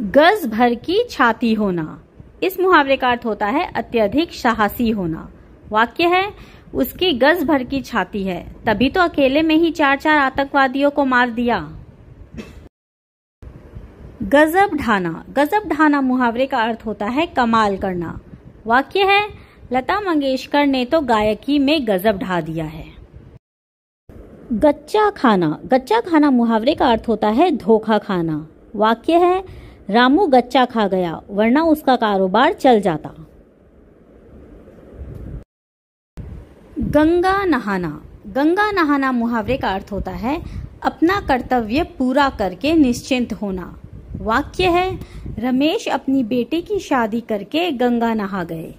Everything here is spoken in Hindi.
गज भर की छाती होना। इस मुहावरे का अर्थ होता है अत्यधिक साहसी होना। वाक्य है, उसकी गज भर की छाती है। तभी तो अकेले में ही चार चार आतंकवादियों को मार दिया। गजब ढाना। गजब ढाना मुहावरे का अर्थ होता है कमाल करना। वाक्य है, लता मंगेशकर ने तो गायकी में गजब ढा दिया है। गच्चा खाना। गच्चा खाना मुहावरे का अर्थ होता है धोखा खाना। वाक्य है रामू गच्चा खा गया, वरना उसका कारोबार चल जाता। गंगा नहाना। गंगा नहाना मुहावरे का अर्थ होता है, अपना कर्तव्य पूरा करके निश्चिंत होना। वाक्य है, रमेश अपनी बेटी की शादी करके गंगा नहा गए।